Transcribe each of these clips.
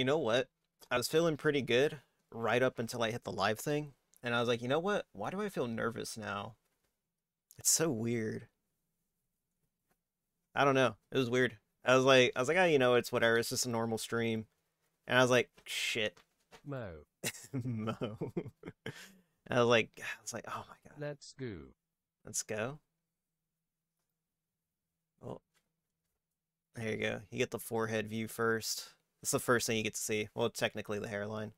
you know what? I was feeling pretty good right up until I hit the live thing, and I was like, you know what? Why do I feel nervous now? It's so weird. I don't know. It was weird. I was like, I was like, oh, you know, it's whatever. It's just a normal stream, and I was like, shit, Mo. Mo. I was like, I was like, oh my god, Let's go. let's go. Oh, there you go. You get the forehead view first. That's the first thing you get to see. Well, technically the hairline.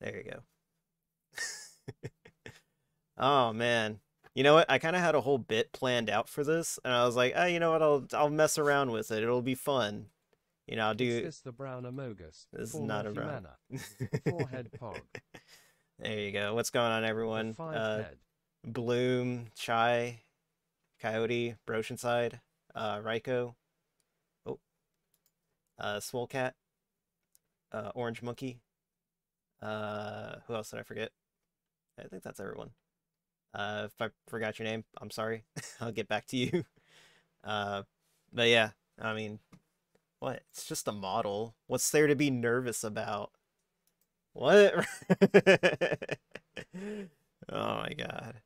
There you go. oh man. You know what? I kind of had a whole bit planned out for this, and I was like, oh, you know what? I'll I'll mess around with it. It'll be fun. You know, I'll Is do. this the brown amogus? This is not a brown. Forehead pog. There you go. What's going on, everyone? Uh. Bloom, Chai, Coyote, Broshenside, uh, Raiko, uh, Swolecat, uh, Orange Monkey, uh, who else did I forget? I think that's everyone. Uh, if I forgot your name, I'm sorry. I'll get back to you. Uh, but yeah, I mean, what? It's just a model. What's there to be nervous about? What? oh my god.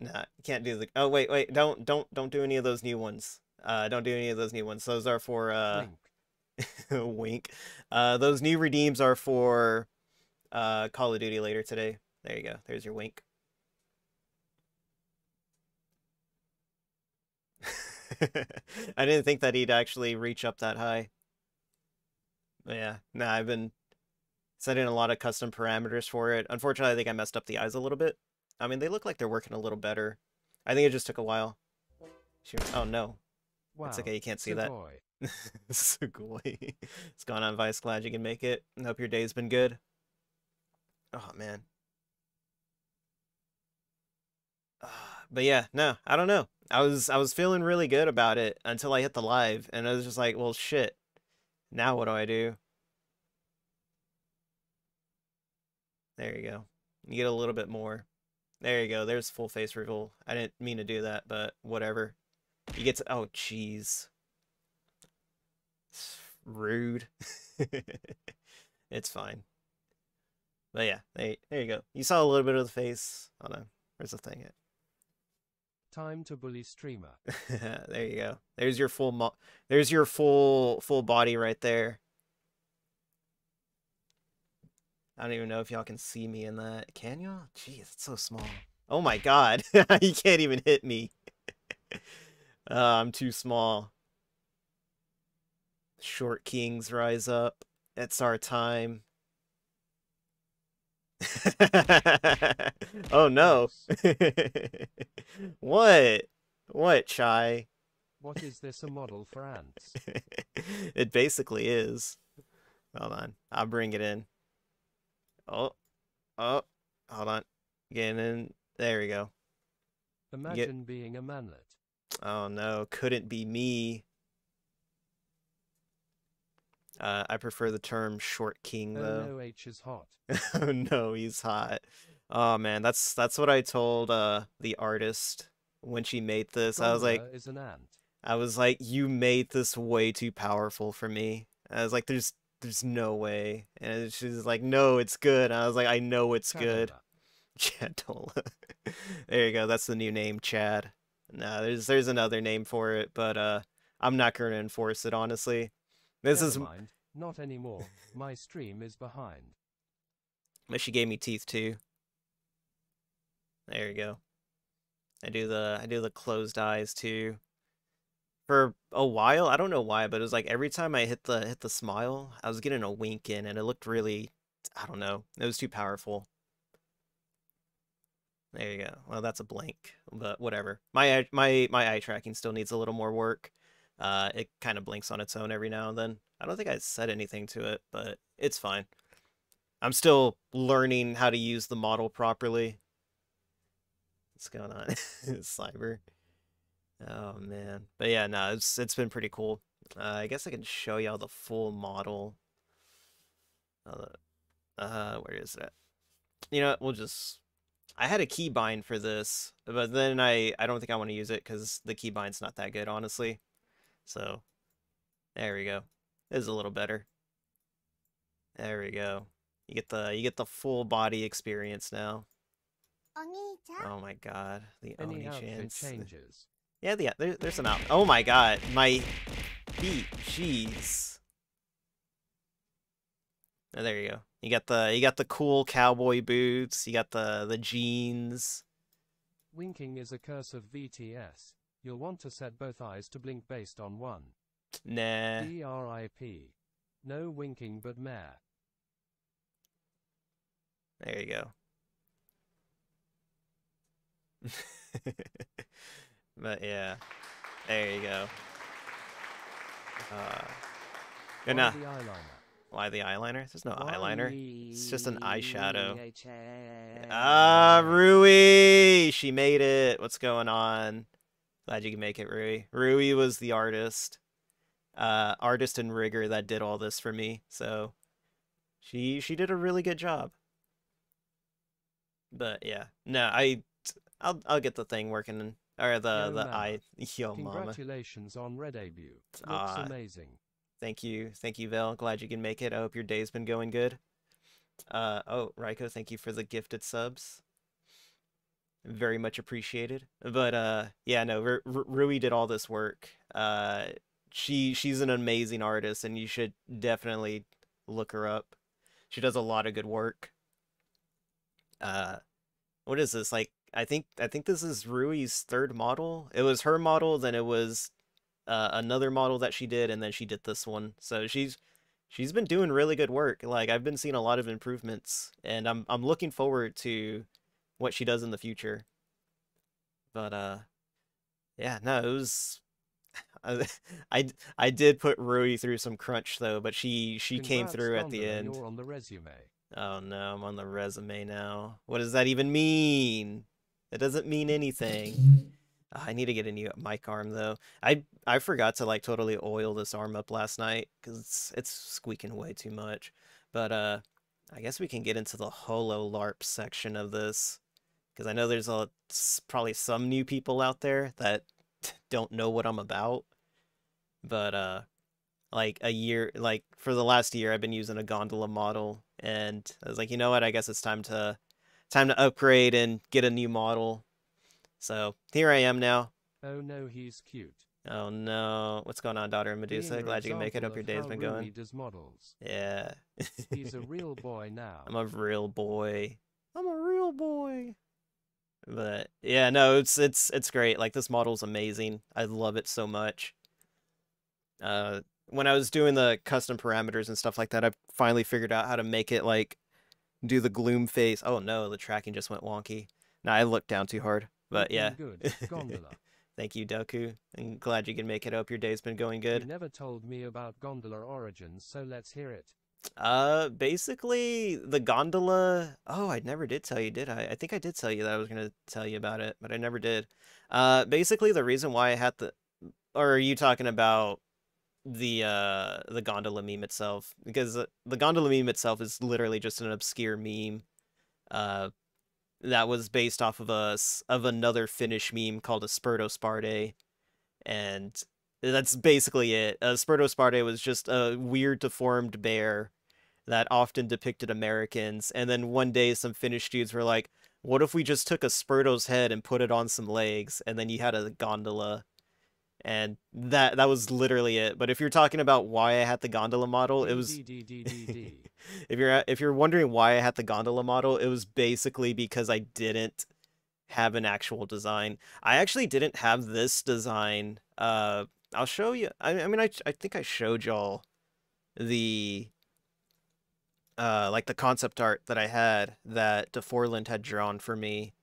Nah, you can't do the. Oh wait, wait, don't, don't, don't do any of those new ones. Uh, don't do any of those new ones. Those are for uh, Wink. wink. Uh, those new redeems are for uh Call of Duty later today. There you go. There's your wink. I didn't think that he'd actually reach up that high. But yeah, nah, I've been setting a lot of custom parameters for it. Unfortunately, I think I messed up the eyes a little bit. I mean, they look like they're working a little better. I think it just took a while. Oh no, Wow. it's okay. You can't see that. Sugoi. What's going on, Vice? Glad you can make it. I hope your day's been good. Oh man. Ah, But yeah, no, I don't know. I was I was feeling really good about it until I hit the live, and I was just like, well, shit. Now what do I do? There you go. You get a little bit more. There you go. There's full face reveal. I didn't mean to do that, but whatever. You get to oh jeez. Rude. it's fine. But yeah, there, there you go. You saw a little bit of the face. Oh no, where's the thing at? Time to bully streamer. there you go. There's your full mo there's your full full body right there. I don't even know if y'all can see me in that. Can y'all? Jeez, it's so small. Oh my god. you can't even hit me. uh, I'm too small. Short kings rise up. It's our time. oh no. what? What, Chai? What is this a model for ants? it basically is. Hold on. I'll bring it in. Oh. Oh. Hold on. Getting in. There we go. Imagine being a manlet. Oh no, couldn't be me. Uh, I prefer the term short king though. Oh no, H is hot. oh no, he's hot. Oh man, that's that's what I told uh the artist when she made this. I was like is an ant. I was like you made this way too powerful for me. I was like there's there's no way. And she's like no, it's good. And I was like I know it's good. Chadola. Chadola. there you go. That's the new name, Chad. No, there's there's another name for it, but uh I'm not going to enforce it honestly. This Never is mind. Not anymore. My stream is behind. but she gave me teeth too. There you go. I do the I do the closed eyes too. For a while, I don't know why, but it was like every time I hit the hit the smile, I was getting a wink in and it looked really I don't know. It was too powerful. There you go. Well, that's a blank, but whatever. My my my eye tracking still needs a little more work. Uh, it kind of blinks on its own every now and then. I don't think I said anything to it, but it's fine. I'm still learning how to use the model properly. What's going on? Cyber. Oh man, but yeah, no, it's it's been pretty cool. Uh, I guess I can show y'all the full model. Uh, uh, where is it? You know, we'll just. I had a keybind for this, but then I I don't think I want to use it because the keybind's not that good, honestly. So, there we go. Is a little better. There we go. You get the you get the full body experience now. Oh my god, the Any Oni chance. changes. Yeah, the, there, there's some out. Oh my god, my feet, jeez. Oh, there you go. You got the you got the cool cowboy boots. You got the the jeans. Winking is a curse of VTS. You'll want to set both eyes to blink based on one. Nah. DRIP. No winking but mare. There you go. but yeah, there you go. Uh, good Why the eyeliner? Why the eyeliner? There's no eyeliner. It's just an eyeshadow. Ah, Rui! She made it. What's going on? Glad you can make it, Rui. Rui was the artist. Uh, artist and rigger that did all this for me. So she she did a really good job. But yeah, no, I I'll I'll get the thing working or the Yo, the mama. eye. Yo, mama. Congratulations on Red debut. Looks Ah. amazing. Thank you, thank you, Vel. Glad you can make it. I hope your day's been going good. Uh oh, Raiko, thank you for the gifted subs. Very much appreciated. But uh, yeah, no, Ru- Ru- Rui did all this work. Uh, she she's an amazing artist, and you should definitely look her up. She does a lot of good work. Uh, what is this like? I think I think this is Rui's third model. It was her model, then it was uh, another model that she did, and then she did this one. So she's she's been doing really good work. Like I've been seeing a lot of improvements, and I'm I'm looking forward to what she does in the future. But uh, yeah, no, it was. I, I I did put Rui through some crunch though, but she she came through at the end. You're on the resume. Oh no, I'm on the resume now. What does that even mean? It doesn't mean anything. Ah, I need to get a new mic arm though. I I forgot to like totally oil this arm up last night because it's it's squeaking way too much. But uh, I guess we can get into the holo LARP section of this because I know there's a probably some new people out there that don't know what I'm about. But uh, like a year like for the last year I've been using a gondola model and I was like, you know what, I guess it's time to time to upgrade and get a new model. So here I am now. Oh no, he's cute. Oh no. What's going on, daughter of Medusa? Glad you can make it. Hope your day's been going. Yeah. He's a real boy now. I'm a real boy. I'm a real boy. But yeah, no, it's it's it's great. Like this model's amazing. I love it so much. Uh when I was doing the custom parameters and stuff like that, I finally figured out how to make it like do the gloom face. Oh no, the tracking just went wonky. Nah, I looked down too hard. But yeah. Good. Gondola. Thank you, Doku. I'm glad you can make it. Hope your day's been going good. You never told me about gondola origins, so let's hear it. Uh, basically, the gondola. Oh, I never did tell you, did I? I think I did tell you that I was gonna tell you about it, but I never did. Uh, basically, the reason why I had the, or are you talking about the uh the gondola meme itself? Because the, the gondola meme itself is literally just an obscure meme, uh, that was based off of a s- of another Finnish meme called a Spurdo and that's basically it. Uh, Spurdo was just a weird deformed bear that often depicted Americans, and then one day some Finnish dudes were like, "What if we just took a head and put it on some legs, and then you had a gondola?" And that that was literally it. But if you're talking about why I had the gondola model, it was if you're if you're wondering why I had the gondola model, it was basically because I didn't have an actual design. I actually didn't have this design. Uh, I'll show you. I, I mean, I I think I showed y'all the uh like the concept art that I had that Diforland had drawn for me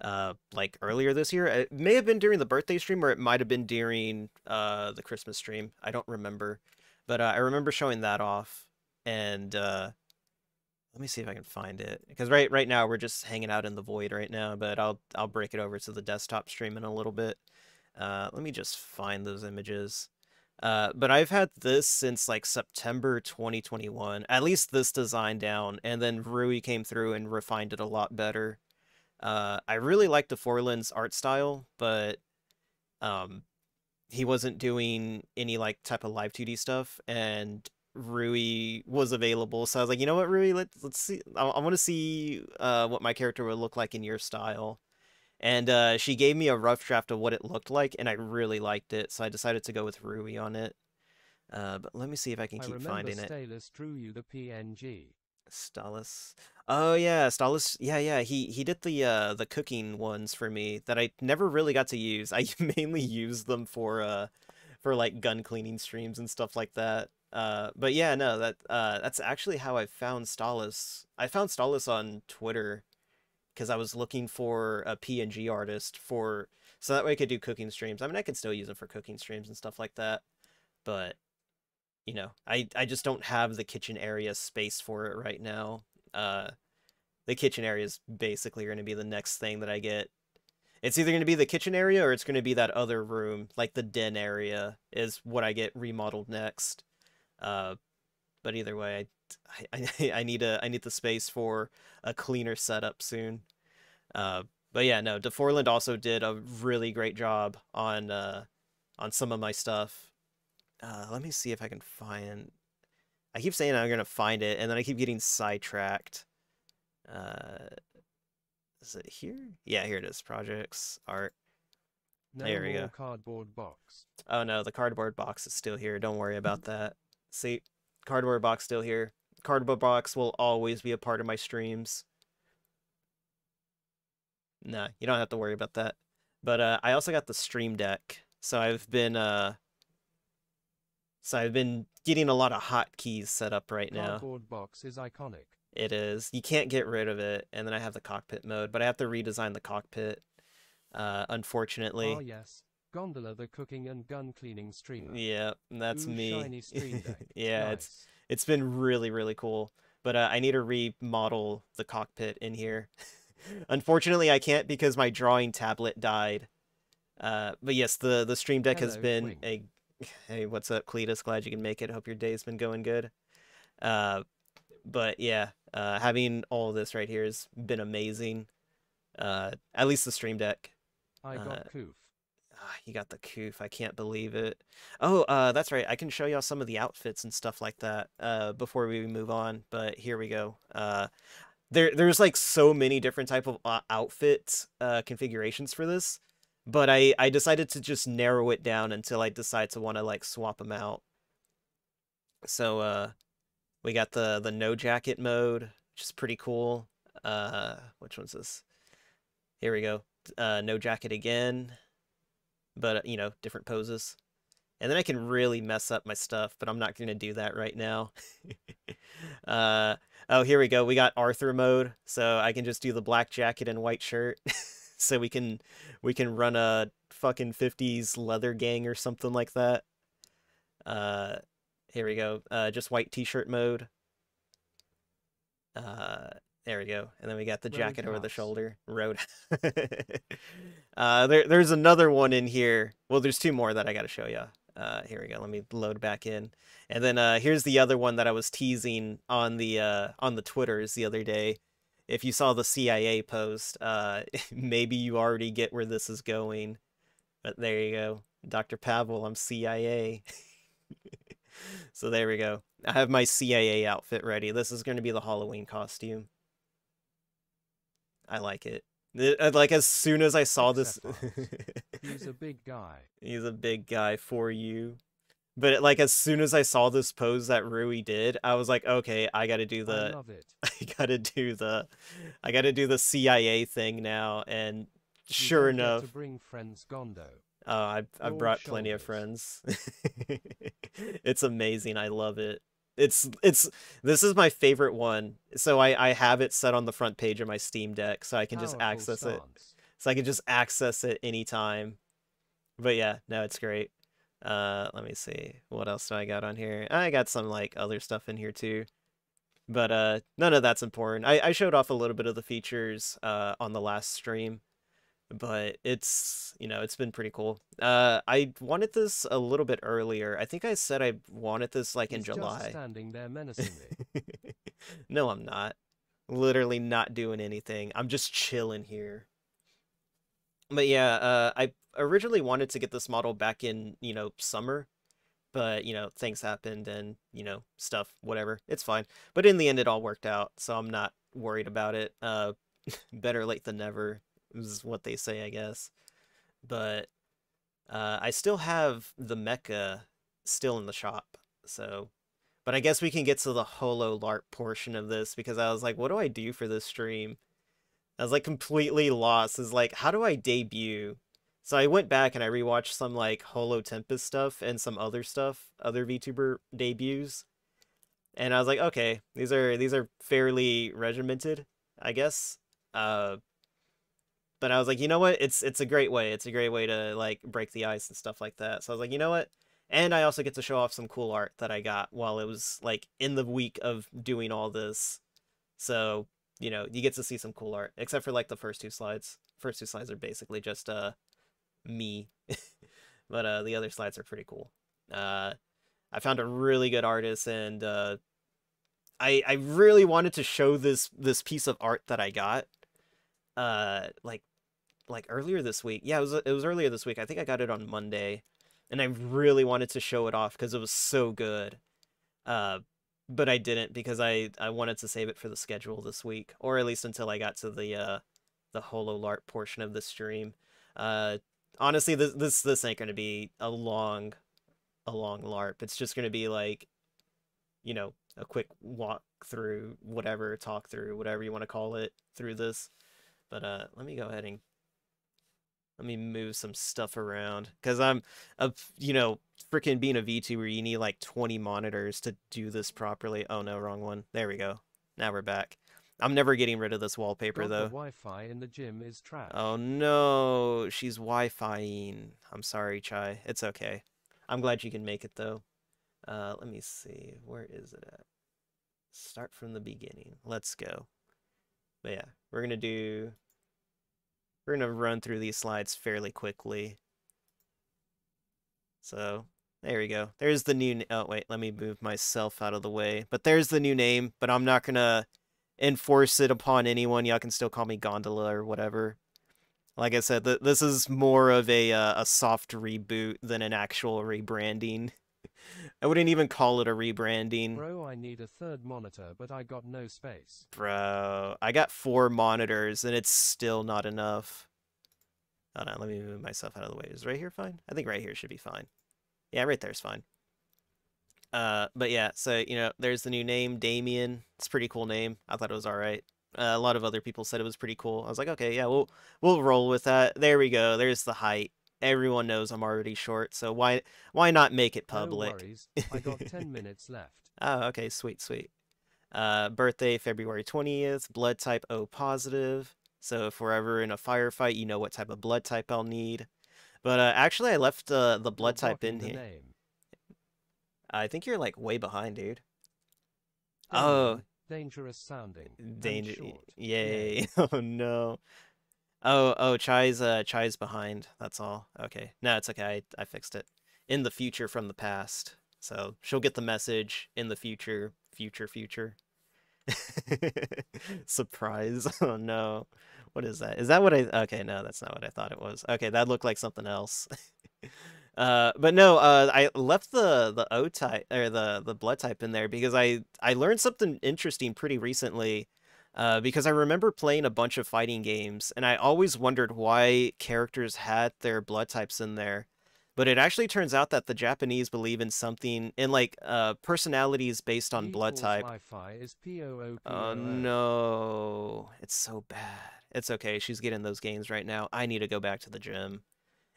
uh like earlier this year. It may have been during the birthday stream or it might have been during uh the Christmas stream. I don't remember. But uh, I remember showing that off and uh let me see if I can find it because right right now we're just hanging out in the void right now, but I'll I'll break it over to the desktop stream in a little bit. Uh let me just find those images. Uh but I've had this since like September 2021. At least this design down and then Rui came through and refined it a lot better. Uh I really like Diforland's art style, but um he wasn't doing any like type of live 2D stuff, and Rui was available. So I was like, you know what, Rui, let's let's see. I, I want to see uh, what my character would look like in your style. And uh, she gave me a rough draft of what it looked like, and I really liked it. So I decided to go with Rui on it. Uh, but let me see if I can I keep finding it. Stalus drew you the PNG. Stalus. Oh yeah, Stalus. Yeah, yeah. He he did the uh the cooking ones for me that I never really got to use. I mainly used them for uh for like gun cleaning streams and stuff like that. Uh but yeah, no, that uh that's actually how I found Stalus. I found Stalus on Twitter because I was looking for a PNG artist for so that way I could do cooking streams. I mean, I could still use them for cooking streams and stuff like that. But you know, I I just don't have the kitchen area space for it right now. Uh, the kitchen area is basically going to be the next thing that I get. It's either going to be the kitchen area or it's going to be that other room, like the den area, is what I get remodeled next. Uh, but either way, I, I I need a I need the space for a cleaner setup soon. Uh, but yeah, no, Diforland also did a really great job on uh on some of my stuff. Uh, let me see if I can find. I keep saying I'm gonna find it, and then I keep getting sidetracked. Uh, is it here? Yeah, here it is. Projects, art. No There we go. cardboard box. Oh no, the cardboard box is still here. Don't worry about that. See, cardboard box still here. Cardboard box will always be a part of my streams. Nah, you don't have to worry about that. But uh, I also got the Stream Deck, so I've been uh, so I've been getting a lot of hotkeys set up right now. Cardboard box is iconic. It is. You can't get rid of it, and then I have the cockpit mode, but I have to redesign the cockpit. Uh, unfortunately. Oh yes, Gondola the cooking and gun cleaning streamer. Yeah, that's Ooh, me. shiny Stream Deck. yeah, it's it's been really really cool. But uh, I need to remodel the cockpit in here. Unfortunately, I can't because my drawing tablet died. Uh, but yes, the the Stream Deck has been Twink. a. Hey, what's up, Cletus? Glad you can make it. Hope your day's been going good. Uh, but yeah, uh, having all this right here has been amazing. Uh, at least the Stream Deck. I uh, got Koof. Ah, you got the coof. I can't believe it. Oh, uh, that's right. I can show y'all some of the outfits and stuff like that uh, before we move on. But here we go. Uh, there, there's like so many different type of uh, outfit uh, configurations for this, but I, I decided to just narrow it down until I decide to want to like swap them out. So, uh, we got the the no jacket mode, which is pretty cool. Uh, which one's this? Here we go. Uh, no jacket again but uh, you know, different poses. And then I can really mess up my stuff, but I'm not going to do that right now. uh, oh, here we go. We got Arthur mode, so I can just do the black jacket and white shirt. so we can we can run a fucking 50s leather gang or something like that. Uh, here we go. Uh, just white t-shirt mode. Uh, there we go. And then we got the jacket over the shoulder. Road. uh, there, there's another one in here. Well, there's two more that I got to show you. Uh, here we go. Let me load back in. And then uh, here's the other one that I was teasing on the uh, on the Twitters the other day. If you saw the CIA post, uh, maybe you already get where this is going. But there you go, Dr. Pavel. I'm CIA. so there we go. I have my CIA outfit ready. This is going to be the Halloween costume. I like it. It- uh, Like as soon as I saw this, He's a big guy. he's a big guy for you. But like as soon as I saw this pose that Rui did, I was like, okay, I got to do I the love it. I gotta do the I gotta do the CIA thing now and You sure enough To bring friends Gondo. oh I've I've broad brought plenty of friends. It's amazing I love it. It's it's this is my favorite one so I I have it set on the front page of my Stream Deck so I can just Powerful access it. so I can just access it anytime. But yeah no it's great uh let me see what else do I got on here? I got some like other stuff in here too. But uh none of that's important. I i showed off a little bit of the features uh on the last stream but it's you know it's been pretty cool. Uh i wanted this a little bit earlier. I think i said i wanted this like in He's just july. standing there menacingly. no i'm not. Literally not doing anything. I'm just chilling here but yeah, uh, I originally wanted to get this model back in you know summer, but you know things happened and you know stuff whatever. It's fine. But in the end, it all worked out, so I'm not worried about it. Uh, better late than never is what they say, I guess. But uh, I still have the mecha still in the shop, so. But I guess we can get to the holo LARP portion of this because I was like, what do I do for this stream? I was like completely lost. Is like, how do I debut? So I went back and I rewatched some like Holo Tempus stuff and some other stuff, other VTuber debuts. And I was like, okay, these are these are fairly regimented, I guess. Uh but I was like, you know what? It's it's a great way. It's a great way to like break the ice and stuff like that. So I was like, you know what? And I also get to show off some cool art that I got while it was like in the week of doing all this. So, you know, you get to see some cool art, except for like the first two slides. First two slides are basically just uh me. but uh the other slides are pretty cool. Uh I found a really good artist and uh I I really wanted to show this this piece of art that I got uh like like earlier this week. Yeah, it was it was earlier this week. I think I got it on Monday and I really wanted to show it off because it was so good. Uh, but I didn't because I I wanted to save it for the schedule this week, or at least until I got to the uh the Holo LARP portion of the stream. Uh, honestly, this this this ain't gonna be a long a long LARP. It's just gonna be like, you know, a quick walk through whatever, talk through whatever you want to call it through this. But uh, let me go ahead and let me move some stuff around because I'm, a, you know, freaking being a VTuber, you need like 20 monitors to do this properly. Oh no, wrong one. There we go. Now we're back. I'm never getting rid of this wallpaper God, though. The Wi-Fi in the gym is trash. Oh no, she's Wi-Fiing. I'm sorry, Chai. It's okay. I'm glad you can make it though. Uh, let me see. Where is it at? Start from the beginning. Let's go. But yeah, we're gonna do we're going to run through these slides fairly quickly. So, there we go. There's the new... Oh, wait, let me move myself out of the way. But there's the new name, but I'm not going to enforce it upon anyone. Y'all can still call me Gondola or whatever. Like I said, th this is more of a, uh, a soft reboot than an actual rebranding. I wouldn't even call it a rebranding. Bro, I need a third monitor, but I got no space. Bro, I got four monitors and it's still not enough. Hold on, let me move myself out of the way. Is right here fine? I think right here should be fine. Yeah, right there's fine. Uh, but yeah, so, you know, there's the new name, Damien. It's a pretty cool name. I thought it was alright. Uh, a lot of other people said it was pretty cool. I was like, okay, yeah, we'll we'll roll with that. There we go. There's the height everyone knows I'm already short, so why why not make it public? No worries. I got 10 minutes left. Oh, okay, sweet, sweet. Uh, birthday February 20th, blood type O positive. So if we're ever in a firefight, you know what type of blood type I'll need. But uh, actually, I left uh, the blood type in here. Name. I think you're like way behind, dude. Oh, dangerous sounding. danger! Yay! oh no. Oh, oh, Chai's uh Chai's behind. That's all. Okay. No, it's okay. I, I fixed it. In the future from the past. So she'll get the message in the future, future, future. Surprise. Oh no. What is that? Is that what I Okay, no, that's not what I thought it was. Okay, that looked like something else. uh but no, uh I left the the O type or the the blood type in there because I I learned something interesting pretty recently uh, because I remember playing a bunch of fighting games, and I always wondered why characters had their blood types in there. But it actually turns out that the Japanese believe in something in like uh, personalities based on blood type. Oh no, it's so bad. It's okay. She's getting those games right now. I need to go back to the gym.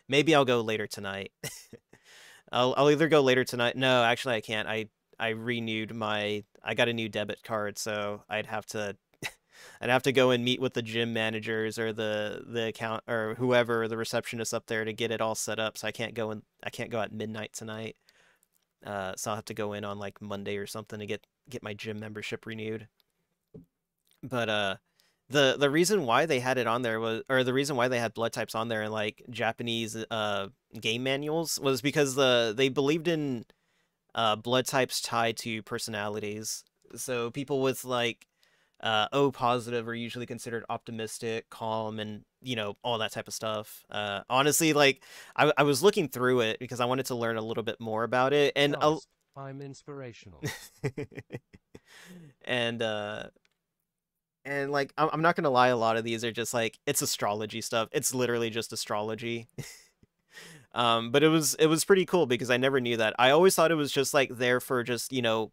Maybe I'll go later tonight. I'll I'll either go later tonight. No, actually I can't. I I renewed my I got a new debit card, so I'd have to I'd have to go and meet with the gym managers or the the account or whoever the receptionist up there to get it all set up. So I can't go and I can't go at midnight tonight. Uh, so I'll have to go in on like Monday or something to get get my gym membership renewed. But uh, the the reason why they had it on there was, or the reason why they had blood types on there in like Japanese uh game manuals was because the they believed in uh blood types tied to personalities. So people with like Uh, O positive are usually considered optimistic, calm, and you know all that type of stuff. Uh, honestly, like I, I was looking through it because I wanted to learn a little bit more about it, and I'm inspirational. and uh and like I'm, I'm not gonna lie a lot of these are just like it's astrology stuff it's literally just astrology um but it was it was pretty cool because i never knew that i always thought it was just like there for just you know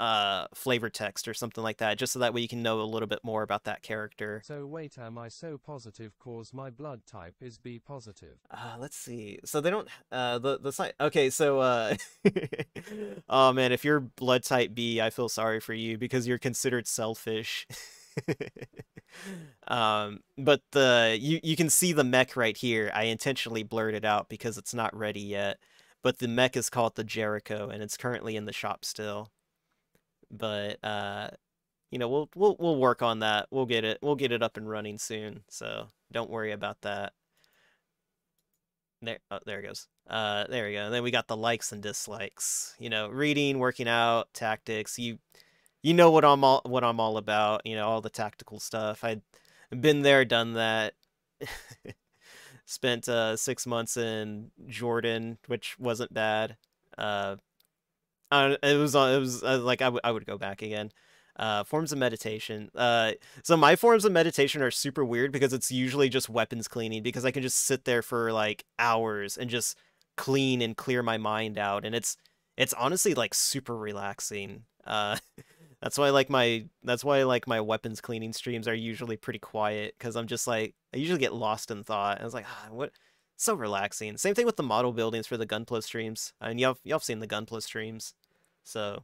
uh flavor text or something like that just so that way you can know a little bit more about that character so wait, am I so positive cause my blood type is B positive? Uh, let's see. So they don't uh the the site. Okay, so uh Oh man, if you're blood type B, I feel sorry for you because you're considered selfish. Um, but the you you can see the mech right here. I intentionally blurred it out because it's not ready yet. But the mech is called the Jericho and it's currently in the shop still. But uh you know, we'll we'll we'll work on that. We'll get it we'll get it up and running soon. So don't worry about that. There, oh, there it goes. Uh, there we go. And then we got the likes and dislikes. You know, reading, working out, tactics. You, you know what I'm all what I'm all about. You know, all the tactical stuff. I've been there, done that. Spent uh six months in Jordan, which wasn't bad. Uh, I, it was. It was uh, like I would I would go back again. Uh, forms of meditation. Uh, so my forms of meditation are super weird because it's usually just weapons cleaning because I can just sit there for like hours and just clean and clear my mind out and it's it's honestly like super relaxing. Uh that's why I like my that's why I like my weapons cleaning streams are usually pretty quiet cuz I'm just like I usually get lost in thought. And it's like ah, what so relaxing. Same thing with the model buildings for the Gunpla streams. I mean, y'all y'all seen the Gunpla streams. So,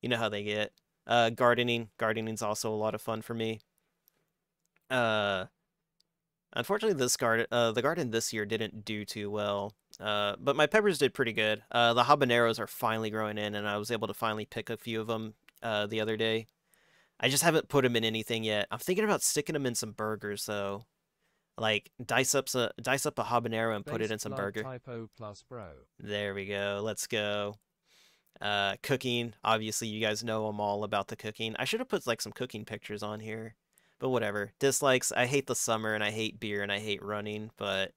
you know how they get. Uh, gardening. Gardening's also a lot of fun for me. Uh, unfortunately, this garden, uh, the garden this year didn't do too well. Uh, but my peppers did pretty good. Uh, the habaneros are finally growing in, and I was able to finally pick a few of them uh, the other day. I just haven't put them in anything yet. I'm thinking about sticking them in some burgers, though. Like dice up a dice up a habanero and put it in some burger. Type O plus bro. There we go. Let's go. Uh, cooking. Obviously, you guys know I'm all about the cooking. I should have put like some cooking pictures on here, but whatever. Dislikes. I hate the summer and I hate beer and I hate running, but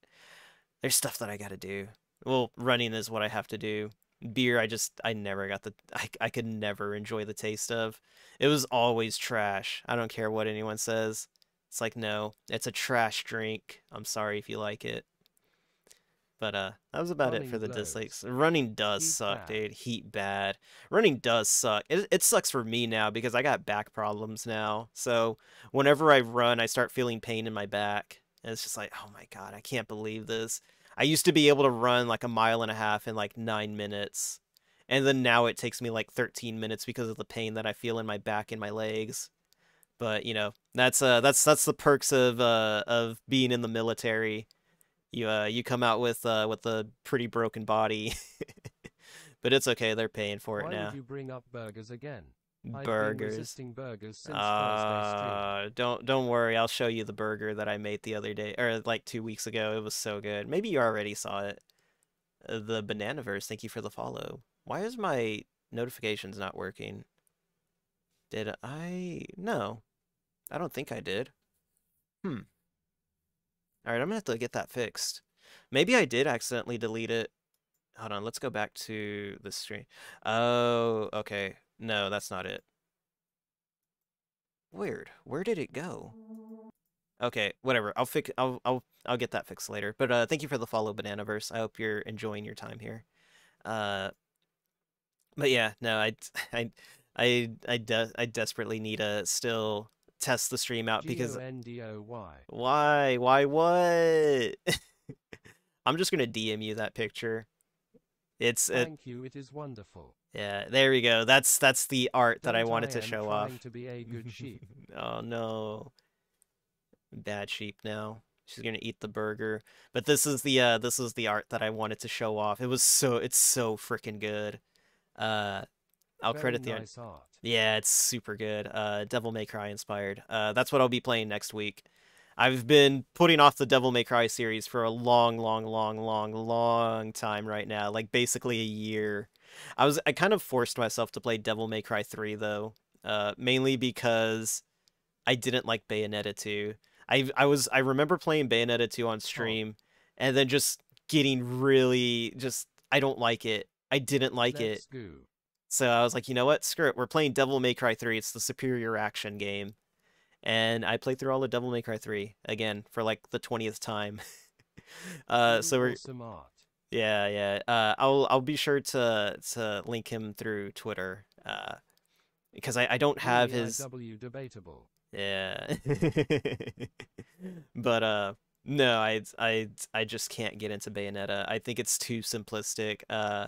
there's stuff that I gotta do. Well, running is what I have to do. Beer, I just I never got the I I could never enjoy the taste of. It was always trash. I don't care what anyone says. It's like no, it's a trash drink. I'm sorry if you like it. But uh, that was about it for the blows. dislikes. Running does Heat suck, bad. dude. Heat bad. Running does suck. It it sucks for me now because I got back problems now. So whenever I run, I start feeling pain in my back. And it's just like, oh my god, I can't believe this. I used to be able to run like a mile and a half in like nine minutes. And then now it takes me like 13 minutes because of the pain that I feel in my back and my legs. But you know, that's uh that's that's the perks of uh of being in the military. You uh you come out with uh with a pretty broken body. but it's okay, they're paying for it Why now. would you bring up burgers again? I've been Burgers. burgers. Uh, don't don't worry. I'll show you the burger that I made the other day, or like two weeks ago. It was so good. Maybe you already saw it. Uh, the Bananaverse. Thank you for the follow. Why is my notifications not working? Did I? No, I don't think I did. Hmm. All right, I'm gonna have to get that fixed. Maybe I did accidentally delete it. Hold on, let's go back to the stream. Oh, okay. No, that's not it. Weird. Where did it go? Okay, whatever. I'll fix. I'll I'll I'll get that fixed later. But uh, thank you for the follow, Bananaverse. I hope you're enjoying your time here. Uh, but yeah, no, I I I I de- I desperately need a still test the stream out because G-O-N-D-O-Y. why why what? I'm just gonna DM you that picture. It's it, Thank you, it is wonderful. yeah. There we go. That's that's the art that I Don't wanted to am show off. to be a good sheep. oh no. Bad sheep now. She's gonna eat the burger. But this is the uh this is the art that I wanted to show off. It was so it's so freaking good. Uh I'll Very credit the art. nice art. Yeah, it's super good. Uh Devil May Cry inspired. Uh that's what I'll be playing next week. I've been putting off the Devil May Cry series for a long, long, long, long, long time right now. Like basically a year. I was I kind of forced myself to play Devil May Cry 3 though. Uh mainly because I didn't like Bayonetta 2. I I was I remember playing Bayonetta 2 on stream and then just getting really just I don't like it. I didn't like Let's it. go. So I was like, you know what? Screw it. We're playing Devil May Cry 3. It's the superior action game. And I played through all of Devil May Cry 3 again for like the 20th time. uh so we're yeah, yeah. Uh I'll I'll be sure to to link him through Twitter. Uh because I, I don't have his W debatable. yeah. but uh no, I I I just can't get into Bayonetta. I think it's too simplistic. Uh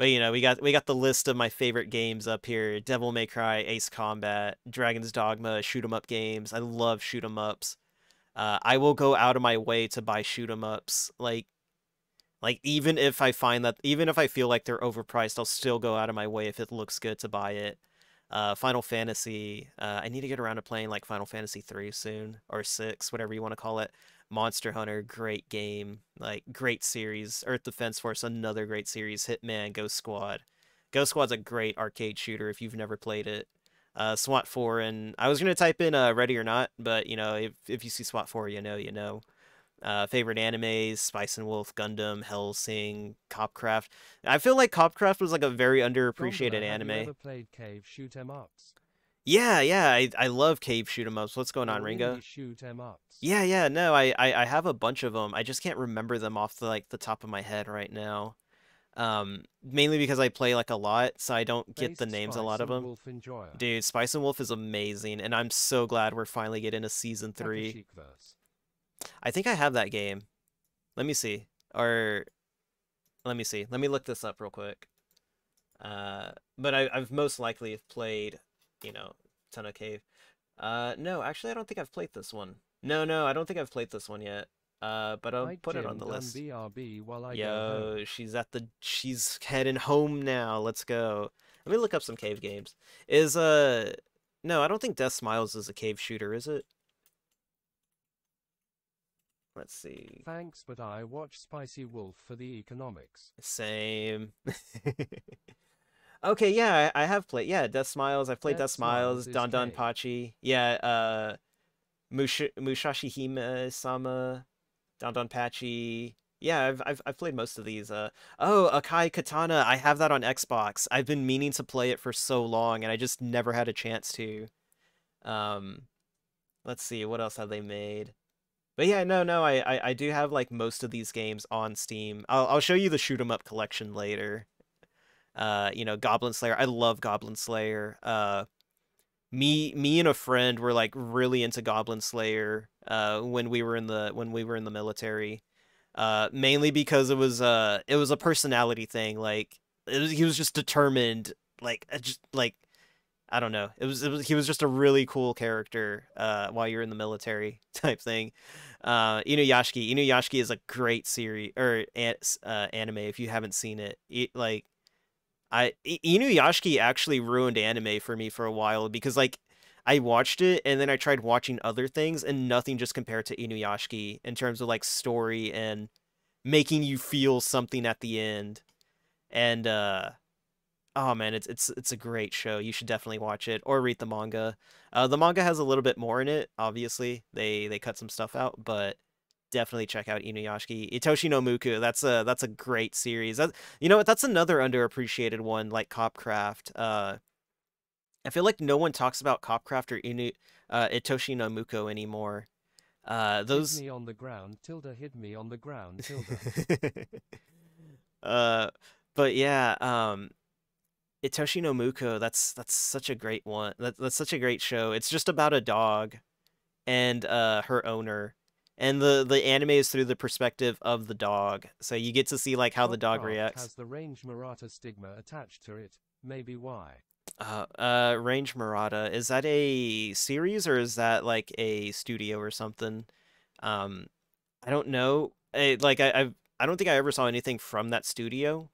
but you know, we got we got the list of my favorite games up here. Devil May Cry, Ace Combat, Dragon's Dogma, shoot 'em up games. I love shoot 'em ups. Uh I will go out of my way to buy shoot 'em ups. Like like even if I find that even if I feel like they're overpriced, I'll still go out of my way if it looks good to buy it uh, Final Fantasy. Uh, I need to get around to playing like Final Fantasy three soon or six, whatever you want to call it. Monster Hunter, great game, like great series. Earth Defense Force, another great series. Hitman, Ghost Squad. Ghost Squad's a great arcade shooter if you've never played it. Uh, SWAT four, and I was gonna type in uh, Ready or Not, but you know if if you see SWAT four, you know you know. Uh, favorite animes: Spice and Wolf, Gundam, Hellsing, Copcraft. I feel like Copcraft was like a very underappreciated have anime. You ever played cave shoot 'em ups? Yeah, yeah, I I love cave shoot 'em ups. What's going on, Ringo? shoot 'em ups. Yeah, yeah, no, I, I I have a bunch of them. I just can't remember them off the like the top of my head right now. Um, mainly because I play like a lot, so I don't get the names a lot of them. Dude, Spice and Wolf is amazing, and I'm so glad we're finally getting a season three. I think I have that game. Let me see. Or let me see. Let me look this up real quick. Uh, but I, I've most likely played, you know, ton of cave. Uh, no, actually, I don't think I've played this one. No, no, I don't think I've played this one yet. Uh, but I'll put it on the list. BRB while I. Yo, she's at the she's heading home now. Let's go. Let me look up some cave games. Is uh no, I don't think Death Smiles is a cave shooter, is it? Let's see. Thanks, but I watch Spicy Wolf for the economics. Same. Okay, yeah, I, I have played. Yeah, Death Smiles. I've played Death Death Smiles, Smiles Don Don. Pachi. Yeah, uh, Mush Mushashi Hime Sama, Don Don Pachi. Yeah, I've, I've I've played most of these. Uh, oh, Akai Katana. I have that on Xbox. I've been meaning to play it for so long, and I just never had a chance to. Um, let's see, what else have they made? But yeah, no, no, I, I, I do have like most of these games on Steam. I'll I'll show you the shoot 'em up collection later. Uh, you know, Goblin Slayer. I love Goblin Slayer. Uh, me me and a friend were like really into Goblin Slayer uh when we were in the when we were in the military. Uh, mainly because it was uh it was a personality thing. Like was, he was just determined. Like uh, just like I don't know. It was, it was he was just a really cool character uh while you're in the military type thing. Uh Inuyashiki. Inuyashiki is a great series or uh, anime if you haven't seen it. it like I Inuyashiki actually ruined anime for me for a while because like I watched it and then I tried watching other things and nothing just compared to Inuyashiki in terms of like story and making you feel something at the end. And uh oh man, it's it's it's a great show. You should definitely watch it or read the manga. Uh the manga has a little bit more in it, obviously. They they cut some stuff out, but definitely check out Inuyashiki. Itoshi no Muco, that's a that's a great series. That, you know what? That's another underappreciated one like Copcraft. Uh I feel like no one talks about Copcraft or Inu uh Itoshi no Muco anymore. Uh those Hid me on the ground, tilde hid me on the ground, tilde. uh, but yeah, um, Itoshi no Muco. That's that's such a great one. That, that's such a great show. It's just about a dog and uh her owner, and the the anime is through the perspective of the dog. So you get to see like how the dog reacts. Has the range Murata stigma attached to it. Maybe why. Uh, uh, Range Murata. Is that a series or is that like a studio or something? Um, I don't know. I, like I, I've, I don't think I ever saw anything from that studio,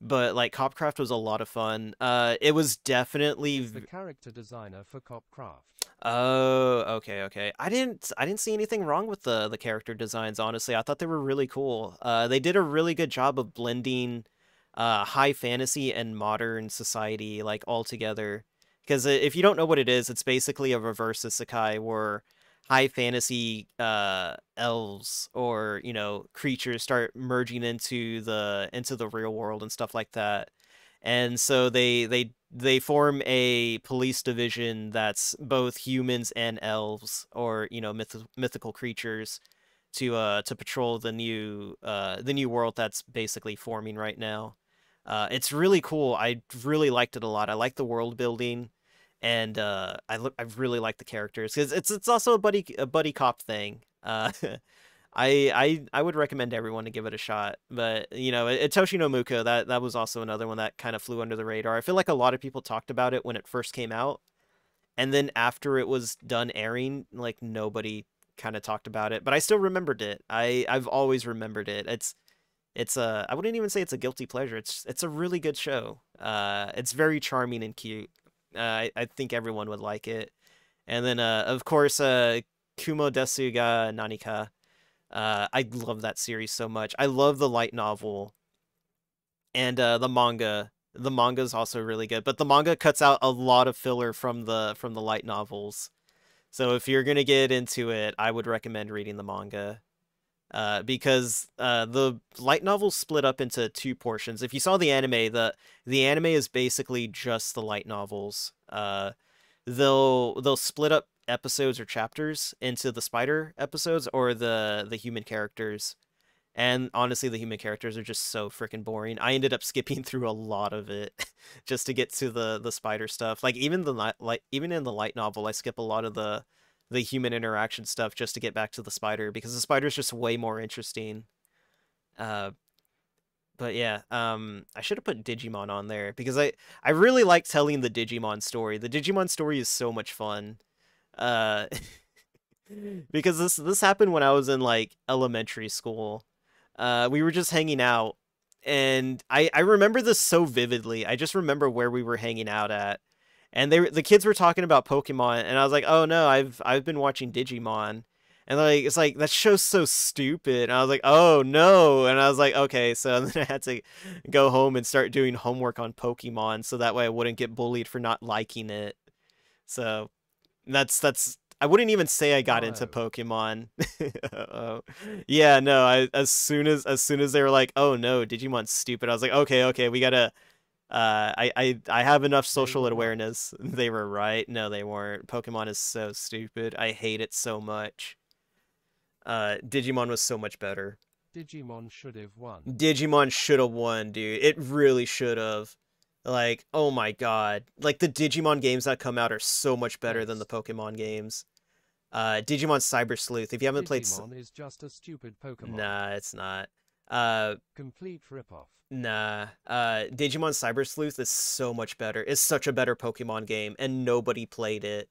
but like Copcraft was a lot of fun. Uh, it was definitely. Is the character designer for Copcraft. Oh, okay, okay. I didn't, I didn't see anything wrong with the the character designs. Honestly, I thought they were really cool. Uh, they did a really good job of blending, uh, high fantasy and modern society like all together. because if you don't know what it is, it's basically a reverse isekai where high fantasy uh elves or you know creatures start merging into the into the real world and stuff like that. And so they they they form a police division that's both humans and elves or you know myth- mythical creatures to uh to patrol the new uh the new world that's basically forming right now. Uh it's really cool. I really liked it a lot. I like the world building and uh, I look I really like the characters because it's it's also a buddy a buddy cop thing. Uh, I I I would recommend everyone to give it a shot. But you know, Itoshi no Muco that that was also another one that kind of flew under the radar. I feel like a lot of people talked about it when it first came out, and then after it was done airing, like nobody kind of talked about it. But I still remembered it. I I've always remembered it. It's it's a I wouldn't even say it's a guilty pleasure. It's it's a really good show. Uh, it's very charming and cute. Uh, I, I think everyone would like it. And then, uh, of course, uh, Kumo Desu ga Nanika. Uh, I love that series so much. I love the light novel and uh, the manga. The manga is also really good, but the manga cuts out a lot of filler from the from the light novels. So if you're gonna get into it, I would recommend reading the manga. Uh, because uh, the light novel's split up into two portions. If you saw the anime, the the anime is basically just the light novels. Uh, they'll they'll split up episodes or chapters into the spider episodes or the the human characters. And honestly, the human characters are just so freaking boring. I ended up skipping through a lot of it just to get to the the spider stuff. Like even the light, even in the light novel, I skip a lot of the the human interaction stuff just to get back to the spider because the spider is just way more interesting. Uh, but yeah, um, I should have put Digimon on there because I I really like telling the Digimon story. The Digimon story is so much fun. Uh, because this this happened when I was in like elementary school. Uh, we were just hanging out, and I I remember this so vividly. I just remember where we were hanging out at and they the kids were talking about Pokemon, and I was like, oh no, I've I've been watching Digimon, and like it's like that show's so stupid. And I was like, oh no, and I was like, okay, so then I had to go home and start doing homework on Pokemon, so that way I wouldn't get bullied for not liking it. So that's that's I wouldn't even say I got into Pokemon. oh. Yeah, no. I as soon as as soon as they were like, "Oh no, Digimon's stupid," I was like, "Okay, okay, we gotta uh, I, I I have enough social awareness. They were right. No, they weren't. Pokemon is so stupid. I hate it so much. Uh, Digimon was so much better. Digimon should have won. Digimon should have won, dude. It really should have. Like, oh my god. Like the Digimon games that come out are so much better yes. than the Pokemon games. Uh, Digimon Cyber Sleuth. If you haven't Digimon played, Digimon is just a stupid Pokemon. Nah, it's not. Uh, complete ripoff. Nah, uh, Digimon Cyber Sleuth is so much better. It's such a better Pokemon game, and nobody played it.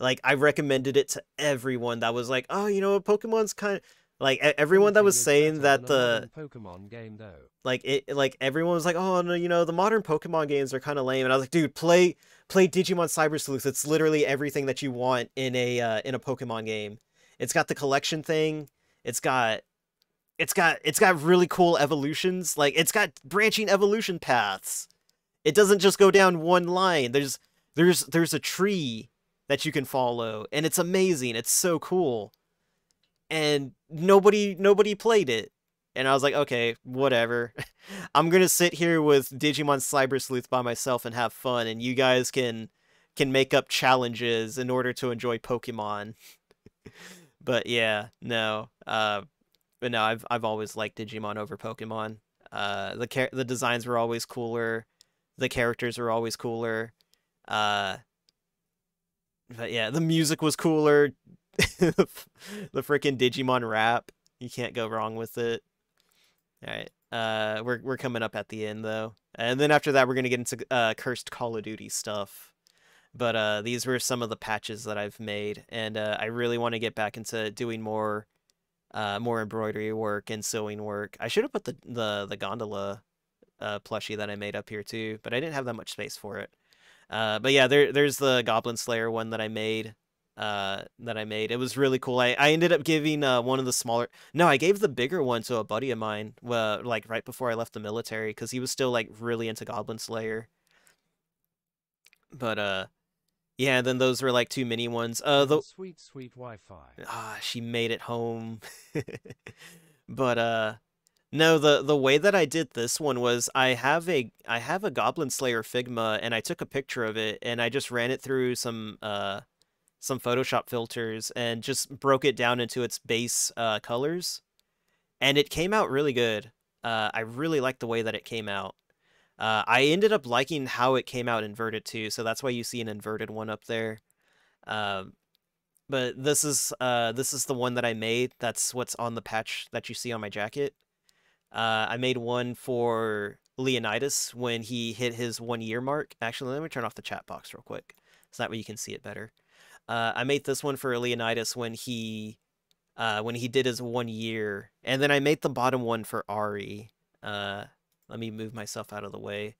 Like I recommended it to everyone that was like, oh, you know, Pokemon's kind of like everyone that was saying that the Pokemon game though. Like it, like everyone was like, oh no, you know, the modern Pokemon games are kind of lame, and I was like, dude, play play Digimon Cyber Sleuth. It's literally everything that you want in a uh, in a Pokemon game. It's got the collection thing. It's got it's got it's got really cool evolutions. Like it's got branching evolution paths. It doesn't just go down one line. There's there's there's a tree that you can follow and it's amazing. It's so cool. And nobody nobody played it. And I was like, okay, whatever. I'm going to sit here with Digimon Cyber Sleuth by myself and have fun and you guys can can make up challenges in order to enjoy Pokemon. but yeah, no. Uh but no, I've I've always liked Digimon over Pokemon. Uh, the char- the designs were always cooler, the characters were always cooler. Uh, but yeah, the music was cooler. the freaking Digimon rap, you can't go wrong with it. All right, uh, we're we're coming up at the end though, and then after that we're gonna get into uh, cursed Call of Duty stuff. But uh, these were some of the patches that I've made, and uh, I really want to get back into doing more uh, more embroidery work and sewing work. I should have put the the the gondola uh, plushie that I made up here too, but I didn't have that much space for it. Uh, but yeah, there there's the Goblin Slayer one that I made. Uh, that I made. It was really cool. I, I ended up giving uh, one of the smaller. No, I gave the bigger one to a buddy of mine. Uh, like right before I left the military, because he was still like really into Goblin Slayer. But uh, yeah. Then those were like two mini ones. Uh, the sweet sweet Wi-Fi. ah, she made it home. but uh, no, the the way that I did this one was I have a I have a Goblin Slayer Figma and I took a picture of it and I just ran it through some uh some Photoshop filters and just broke it down into its base uh, colors, and it came out really good. Uh, I really liked the way that it came out. Uh, I ended up liking how it came out inverted too, so that's why you see an inverted one up there. Um, but this is uh, this is the one that I made. That's what's on the patch that you see on my jacket. Uh, I made one for Leonidas when he hit his one year mark. Actually, let me turn off the chat box real quick, so that way you can see it better. Uh, I made this one for Leonidas when he uh, when he did his one year, and then I made the bottom one for Ari. Let me move myself out of the way.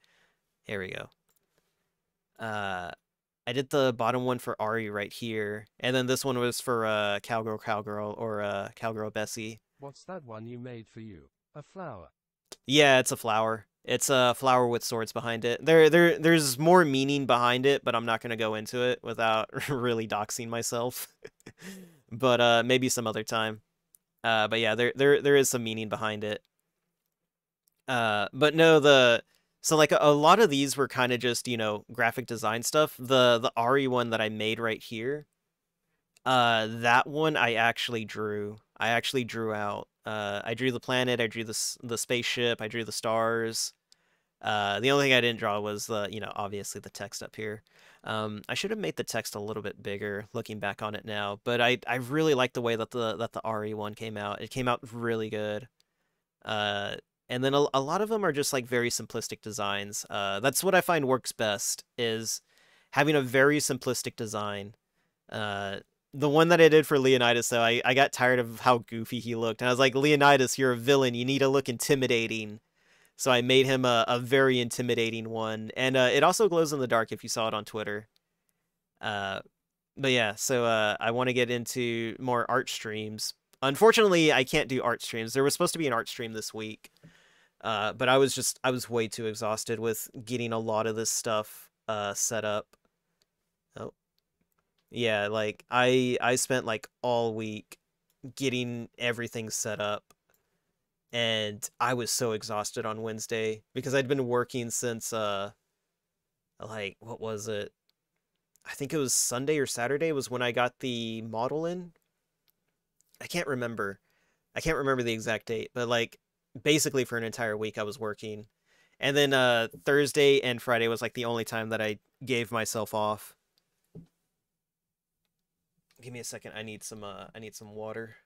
Here we go. Uh, I did the bottom one for Ari right here, and then this one was for uh, Cowgirl Cowgirl or uh, Cowgirl Bessie. What's that one you made for you? A flower. Yeah, it's a flower. It's a flower with swords behind it. There, there, there's more meaning behind it, but I'm not gonna go into it without really doxing myself. but uh, maybe some other time. Uh, but yeah, there, there, there is some meaning behind it. Uh, but no, the so like a, lot of these were kind of just you know graphic design stuff. The the Ari one that I made right here, uh, that one I actually drew. I actually drew out. Uh, I drew the planet. I drew the the spaceship. I drew the stars. Uh, the only thing I didn't draw was the, you know, obviously the text up here. Um, I should have made the text a little bit bigger looking back on it now, but I, I really like the way that the that the Ari one came out. It came out really good. Uh, and then a, a lot of them are just like very simplistic designs. Uh, that's what I find works best is having a very simplistic design. Uh, the one that I did for Leonidas, though, I, I got tired of how goofy he looked. And I was like, Leonidas, you're a villain. You need to look intimidating. So I made him a, a very intimidating one. And uh, it also glows in the dark if you saw it on Twitter. Uh, but yeah, so uh, I want to get into more art streams. Unfortunately, I can't do art streams. There was supposed to be an art stream this week. Uh, but I was just, I was way too exhausted with getting a lot of this stuff uh, set up. Oh. Yeah, like I I spent like all week getting everything set up and I was so exhausted on Wednesday because I'd been working since uh like what was it? I think it was Sunday or Saturday was when I got the model in. I can't remember. I can't remember the exact date, but like basically for an entire week I was working. And then uh Thursday and Friday was like the only time that I gave myself off. Give me a second. I need some uh I need some water.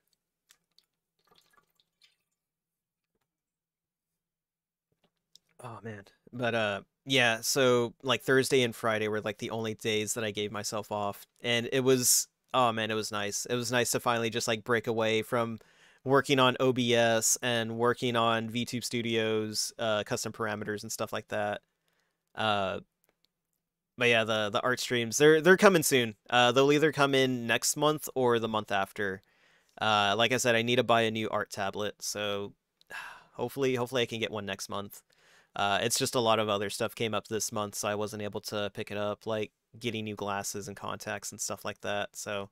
Oh man. But uh yeah, so like Thursday and Friday were like the only days that I gave myself off and it was oh man, it was nice. It was nice to finally just like break away from working on OBS and working on VTube Studios uh custom parameters and stuff like that. Uh but yeah, the the art streams they're they're coming soon. Uh they'll either come in next month or the month after. Uh like I said, I need to buy a new art tablet, so hopefully hopefully I can get one next month. Uh, it's just a lot of other stuff came up this month, so I wasn't able to pick it up, like getting new glasses and contacts and stuff like that. So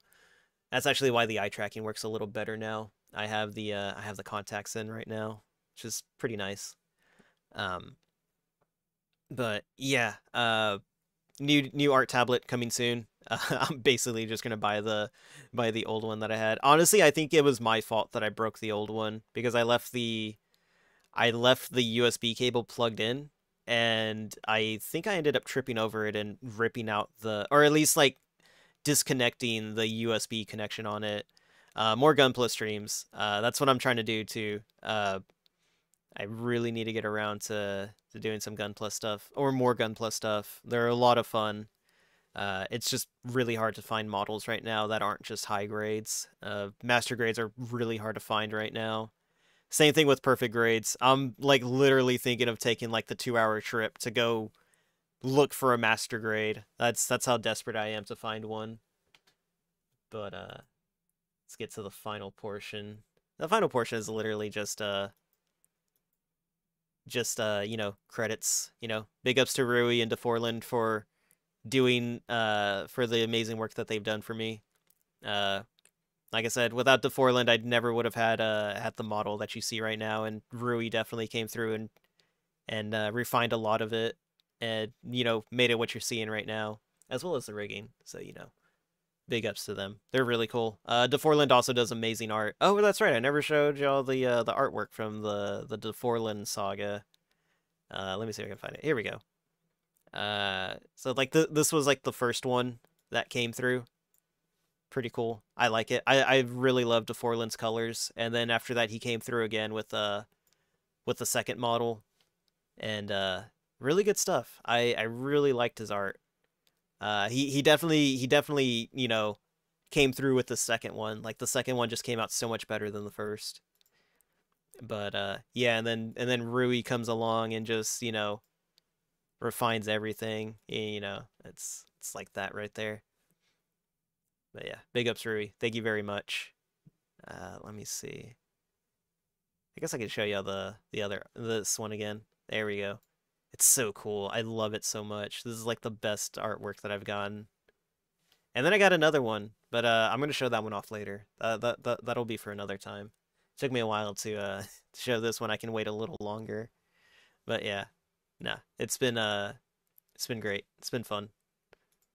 that's actually why the eye tracking works a little better now. I have the uh, I have the contacts in right now, which is pretty nice. Um, but yeah, uh, new new art tablet coming soon. Uh, I'm basically just gonna buy the buy the old one that I had. Honestly, I think it was my fault that I broke the old one because I left the I left the USB cable plugged in and I think I ended up tripping over it and ripping out the or at least like disconnecting the USB connection on it. Uh, more Gunpla streams. Uh, that's what I'm trying to do too. Uh, I really need to get around to, to doing some Gunpla stuff or more Gunpla stuff. They're a lot of fun. Uh, it's just really hard to find models right now that aren't just high grades. Uh, master grades are really hard to find right now. Same thing with perfect grades. I'm like literally thinking of taking like the two hour trip to go look for a master grade. That's that's how desperate I am to find one. But uh let's get to the final portion. The final portion is literally just uh just uh, you know, credits, you know, big ups to Rui and Diforland for doing uh for the amazing work that they've done for me. Uh, like I said, without Diforland, I never would have had uh had the model that you see right now, and Rui definitely came through and and uh, refined a lot of it, and you know made it what you're seeing right now, as well as the rigging. So you know, big ups to them. They're really cool. Uh, Diforland also does amazing art. Oh, that's right. I never showed y'all the uh, the artwork from the the Diforland saga. Uh, let me see if I can find it. Here we go. Uh, so like the this was like the first one that came through. Pretty cool. I like it. I I really love Diforland's colors, and then after that he came through again with uh with the second model, and uh really good stuff. I I really liked his art. Uh, he he definitely he definitely you know came through with the second one. Like the second one just came out so much better than the first. But uh, yeah, and then and then Rui comes along and just you know refines everything. You know, it's it's like that right there. But yeah, big ups Rui. Thank you very much. Uh, let me see. I guess I could show you the the other this one again. There we go. It's so cool. I love it so much. This is like the best artwork that I've gotten. And then I got another one, but uh, I'm gonna show that one off later. Uh, that that that'll be for another time. It took me a while to uh show this one. I can wait a little longer, but yeah, nah, it's been uh, it's been great. It's been fun.